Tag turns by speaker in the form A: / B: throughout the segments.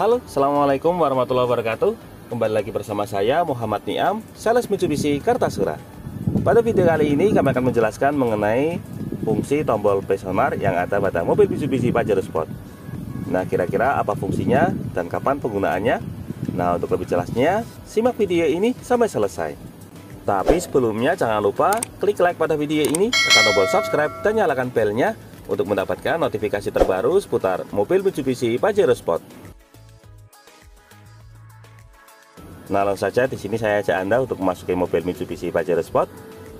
A: Halo, Assalamualaikum warahmatollahi wabarakatuh. Kembali lagi bersama saya Muhammad Niam, sales Mitsubishi Kartasura. Pada video kali ini kami akan menjelaskan mengenai fungsi tombol play sonar yang ada pada mobil Mitsubishi Pajero Sport. Nah kira-kira apa fungsinya dan kapan penggunaannya? Nah untuk lebih jelasnya, simak video ini sampai selesai. Tapi sebelumnya jangan lupa klik like pada video ini, tekan tombol subscribe dan nyalakan belnya untuk mendapatkan notifikasi terbaru seputar mobil Mitsubishi Pajero Sport. Nah langsung saja di sini saya ajak Anda untuk memasuki mobil Mitsubishi Pajero Sport.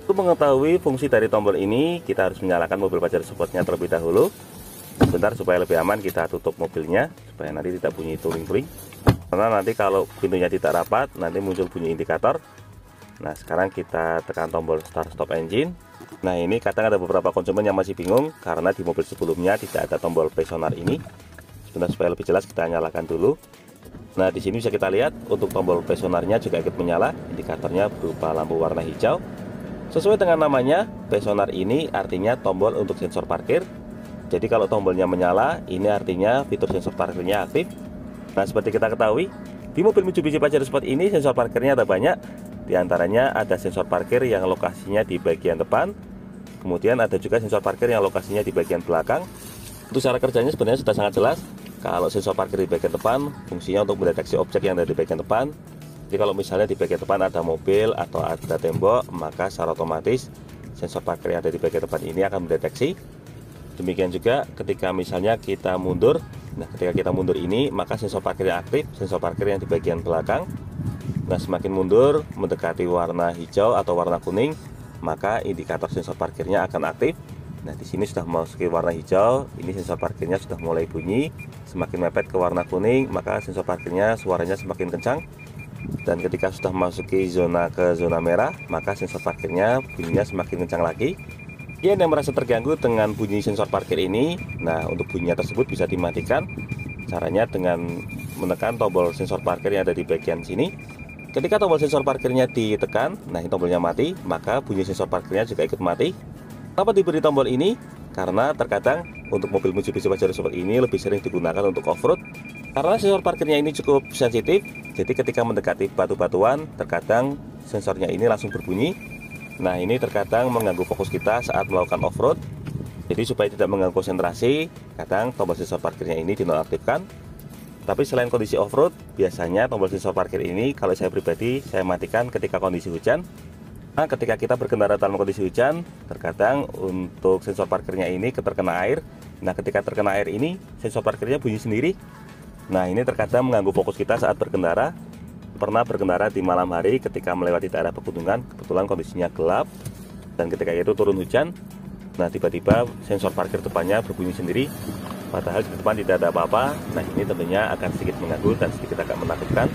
A: Untuk mengetahui fungsi dari tombol ini, kita harus menyalakan mobil Pajero Sportnya terlebih dahulu. Sebentar supaya lebih aman kita tutup mobilnya supaya nanti tidak bunyi tuling-tuling. Karena nanti kalau pintunya tidak rapat, nanti muncul bunyi indikator. Nah sekarang kita tekan tombol start stop engine. Nah ini kadang ada beberapa konsumen yang masih bingung karena di mobil sebelumnya tidak ada tombol sonar ini. Sebentar supaya lebih jelas kita nyalakan dulu. Nah, di sini bisa kita lihat untuk tombol pesonarnya juga ikut menyala, indikatornya berupa lampu warna hijau. Sesuai dengan namanya, pesonar ini artinya tombol untuk sensor parkir. Jadi kalau tombolnya menyala, ini artinya fitur sensor parkirnya aktif. Nah, seperti kita ketahui, di mobil Mitsubishi Pajero Sport ini sensor parkirnya ada banyak. Di antaranya ada sensor parkir yang lokasinya di bagian depan, kemudian ada juga sensor parkir yang lokasinya di bagian belakang. Untuk cara kerjanya sebenarnya sudah sangat jelas. Kalau sensor parkir di bagian depan, fungsinya untuk mendeteksi objek yang ada di bagian depan. Jadi kalau misalnya di bagian depan ada mobil atau ada tembok, maka secara otomatis sensor parkir yang ada di bagian depan ini akan mendeteksi. Demikian juga ketika misalnya kita mundur, nah ketika kita mundur ini, maka sensor parkir yang aktif, sensor parkir yang di bagian belakang. Nah semakin mundur mendekati warna hijau atau warna kuning, maka indikator sensor parkirnya akan aktif Nah, di sini sudah memasuki warna hijau, ini sensor parkirnya sudah mulai bunyi. Semakin mepet ke warna kuning, maka sensor parkirnya suaranya semakin kencang. Dan ketika sudah memasuki zona ke zona merah, maka sensor parkirnya bunyinya semakin kencang lagi. Ya, yang merasa terganggu dengan bunyi sensor parkir ini, nah untuk bunyinya tersebut bisa dimatikan. Caranya dengan menekan tombol sensor parkir yang ada di bagian sini. Ketika tombol sensor parkirnya ditekan, nah ini tombolnya mati, maka bunyi sensor parkirnya juga ikut mati Kenapa diberi tombol ini? Karena terkadang untuk mobil Mitsubishi Pajero Sport ini lebih sering digunakan untuk off-road karena sensor parkirnya ini cukup sensitif, jadi ketika mendekati batu-batuan, terkadang sensornya ini langsung berbunyi. Nah, ini terkadang mengganggu fokus kita saat melakukan off-road. Jadi supaya tidak mengganggu konsentrasi, kadang tombol sensor parkirnya ini dinonaktifkan. Tapi selain kondisi off-road, biasanya tombol sensor parkir ini kalau saya pribadi saya matikan ketika kondisi hujan Nah, ketika kita berkendara dalam kondisi hujan, terkadang untuk sensor parkirnya ini keterkena air. Nah, ketika terkena air ini, sensor parkirnya bunyi sendiri. Nah, ini terkadang mengganggu fokus kita saat berkendara. Pernah berkendara di malam hari ketika melewati daerah pegunungan, kebetulan kondisinya gelap dan ketika itu turun hujan. Nah, tiba-tiba sensor parkir depannya berbunyi sendiri. Padahal di depan tidak ada apa-apa. Nah, ini tentunya akan sedikit mengganggu dan sedikit agak menakutkan.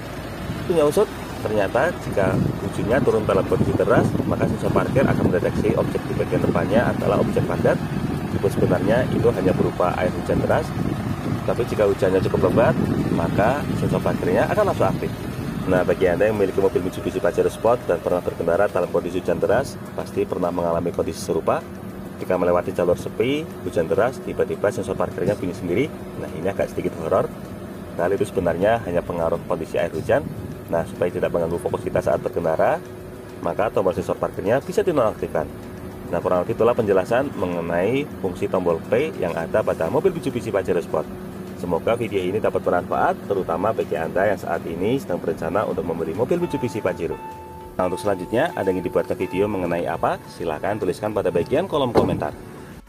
A: Punya usut Ternyata jika ujungnya turun dalam kondisi deras, maka sensor parkir akan mendeteksi objek di bagian depannya adalah objek padat. Meskipun sebenarnya itu hanya berupa air hujan deras, tapi jika hujannya cukup lebat, maka sensor parkirnya akan langsung aktif. Nah, bagi Anda yang memiliki mobil Mitsubishi Pajero Sport dan pernah berkendara dalam kondisi hujan deras, pasti pernah mengalami kondisi serupa. Jika melewati jalur sepi, hujan deras, tiba-tiba sensor parkirnya bunyi sendiri. Nah, ini agak sedikit horor. Hal itu sebenarnya hanya pengaruh kondisi air hujan Nah, supaya tidak mengganggu fokus kita saat berkendara, maka tombol sensor parkirnya bisa dinonaktifkan. Nah, kurang lebih itulah penjelasan mengenai fungsi tombol play yang ada pada mobil Mitsubishi Pajero Sport. Semoga video ini dapat bermanfaat, terutama bagi Anda yang saat ini sedang berencana untuk membeli mobil Mitsubishi Pajero. Nah, untuk selanjutnya, ada yang dibuatkan video mengenai apa? Silahkan tuliskan pada bagian kolom komentar.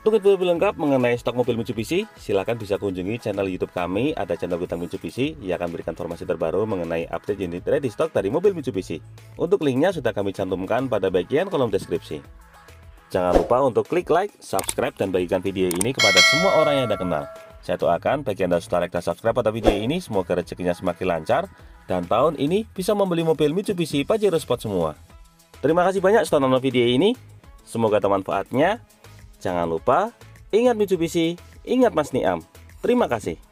A: Untuk info lebih lengkap mengenai stok mobil Mitsubishi, silahkan bisa kunjungi channel YouTube kami, ada channel Gudang Mitsubishi yang akan berikan informasi terbaru mengenai update unit ready stock dari mobil Mitsubishi. Untuk linknya sudah kami cantumkan pada bagian kolom deskripsi. Jangan lupa untuk klik like, subscribe, dan bagikan video ini kepada semua orang yang Anda kenal. Saya doakan bagi Anda sudah like dan subscribe pada video ini, semoga rezekinya semakin lancar, dan tahun ini bisa membeli mobil Mitsubishi Pajero Sport semua. Terima kasih banyak sudah nonton video ini, semoga bermanfaatnya. Jangan lupa, ingat Mitsubishi, ingat Mas Niam. Terima kasih.